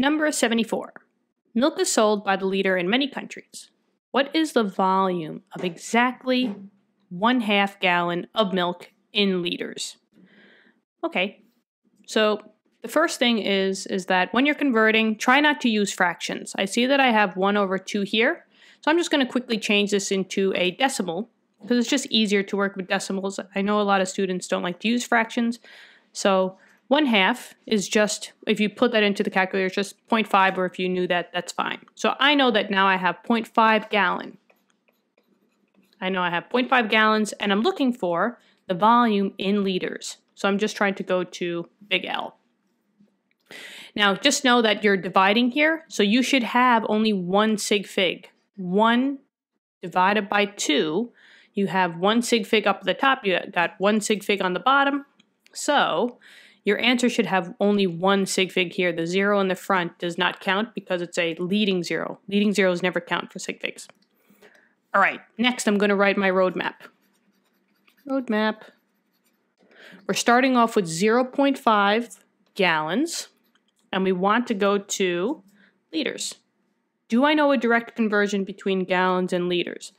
Number 74. Milk is sold by the liter in many countries. What is the volume of exactly one half gallon of milk in liters? Okay, so the first thing is is that when you're converting, try not to use fractions. I see that I have 1 over 2 here, so I'm just going to quickly change this into a decimal because it's just easier to work with decimals. I know a lot of students don't like to use fractions, so 1 half is just, if you put that into the calculator, it's just 0.5, or if you knew that, that's fine. So I know that now I have 0.5 gallon. I know I have 0.5 gallons, and I'm looking for the volume in liters. So I'm just trying to go to big L. Now, just know that you're dividing here, so you should have only one sig fig. 1 divided by 2, you have one sig fig up at the top, you got one sig fig on the bottom. So your answer should have only one sig fig here. The zero in the front does not count because it's a leading zero. Leading zeros never count for sig figs. All right, next I'm going to write my roadmap. Roadmap. We're starting off with 0.5 gallons, and we want to go to liters. Do I know a direct conversion between gallons and liters?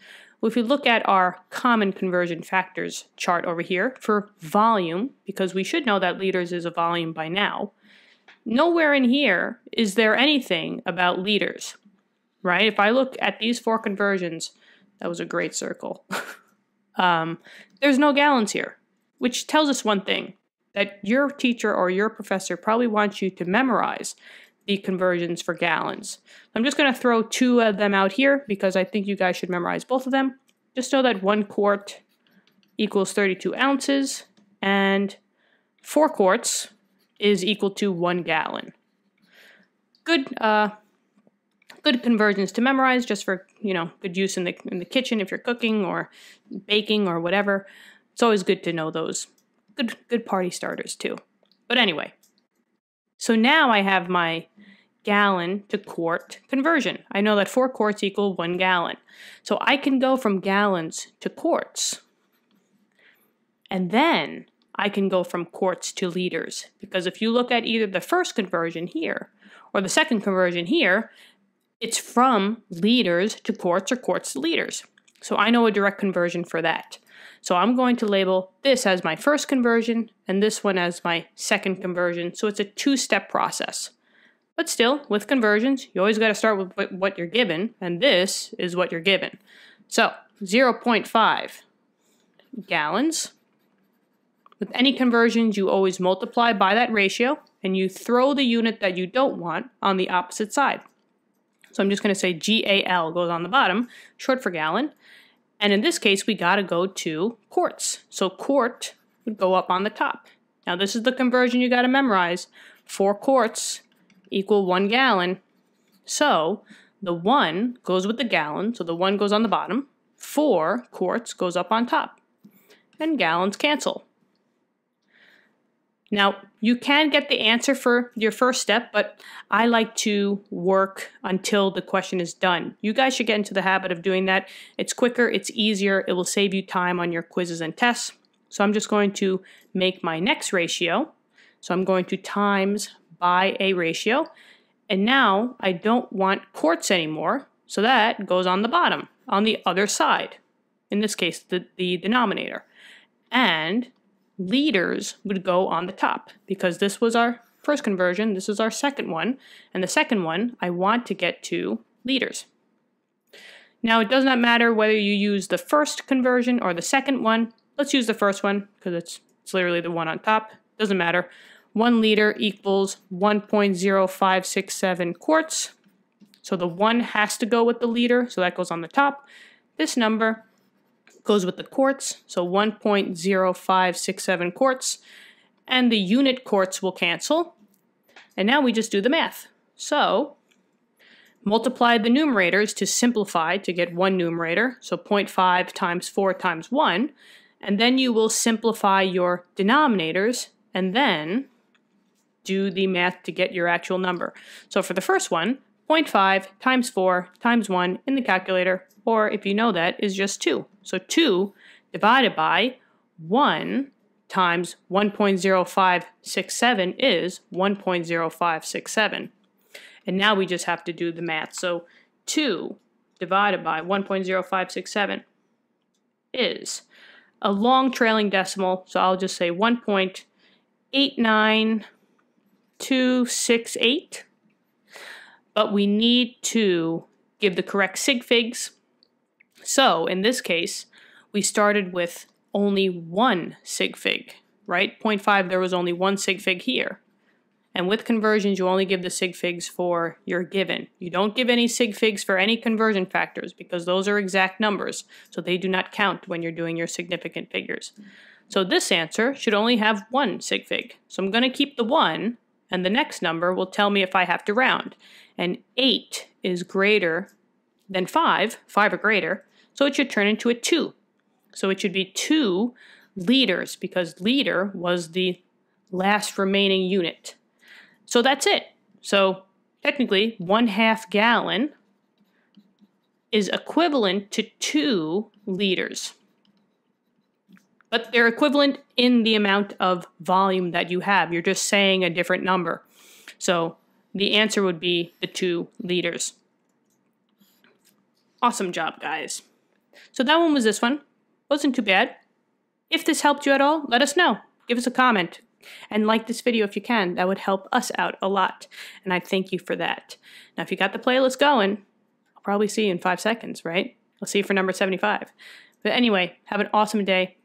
If we look at our common conversion factors chart over here for volume, because we should know that liters is a volume by now, nowhere in here is there anything about liters, right? If I look at these four conversions, that was a great circle. um, there's no gallons here, which tells us one thing that your teacher or your professor probably wants you to memorize the conversions for gallons. I'm just going to throw two of them out here because I think you guys should memorize both of them. Just know that one quart equals 32 ounces and four quarts is equal to one gallon. Good, uh, good conversions to memorize just for, you know, good use in the, in the kitchen if you're cooking or baking or whatever. It's always good to know those. Good, good party starters too. But anyway, so now I have my gallon to quart conversion. I know that four quarts equal one gallon. So I can go from gallons to quarts. And then I can go from quarts to liters. Because if you look at either the first conversion here or the second conversion here, it's from liters to quarts or quarts to liters. So I know a direct conversion for that. So I'm going to label this as my first conversion and this one as my second conversion. So it's a two-step process. But still, with conversions, you always got to start with what you're given, and this is what you're given. So 0.5 gallons. With any conversions, you always multiply by that ratio, and you throw the unit that you don't want on the opposite side. So I'm just going to say GAL goes on the bottom, short for gallon. And in this case, we got to go to quarts. So quart would go up on the top. Now this is the conversion you got to memorize. Four quarts equal one gallon. So the one goes with the gallon, so the one goes on the bottom. Four quarts goes up on top. And gallons cancel. Now, you can get the answer for your first step, but I like to work until the question is done. You guys should get into the habit of doing that. It's quicker, it's easier, it will save you time on your quizzes and tests. So I'm just going to make my next ratio. So I'm going to times by a ratio. And now I don't want quarts anymore, so that goes on the bottom, on the other side. In this case, the, the denominator. And liters would go on the top because this was our first conversion, this is our second one, and the second one I want to get to liters. Now it does not matter whether you use the first conversion or the second one. Let's use the first one because it's, it's literally the one on top. Doesn't matter. One liter equals 1.0567 quarts. So the one has to go with the liter, so that goes on the top. This number goes with the quarts, so 1.0567 quarts, and the unit quarts will cancel. And now we just do the math. So multiply the numerators to simplify to get one numerator, so 0.5 times 4 times 1, and then you will simplify your denominators, and then do the math to get your actual number. So for the first one, 0.5 times 4 times 1 in the calculator, or if you know that, is just 2. So 2 divided by 1 times 1.0567 is 1.0567. And now we just have to do the math. So 2 divided by 1.0567 is a long trailing decimal. So I'll just say 1.89268. But we need to give the correct sig figs. So in this case, we started with only one sig fig, right? 0.5, there was only one sig fig here. And with conversions, you only give the sig figs for your given. You don't give any sig figs for any conversion factors because those are exact numbers, so they do not count when you're doing your significant figures. So this answer should only have one sig fig. So I'm going to keep the 1, and the next number will tell me if I have to round. And 8 is greater than 5, 5 or greater, so it should turn into a 2. So it should be 2 liters because liter was the last remaining unit. So that's it. So technically, one half gallon is equivalent to two liters. But they're equivalent in the amount of volume that you have. You're just saying a different number. So the answer would be the two liters. Awesome job, guys. So that one was this one. Wasn't too bad. If this helped you at all, let us know. Give us a comment. And like this video if you can. That would help us out a lot. And I thank you for that. Now, if you got the playlist going, I'll probably see you in five seconds, right? I'll see you for number 75. But anyway, have an awesome day.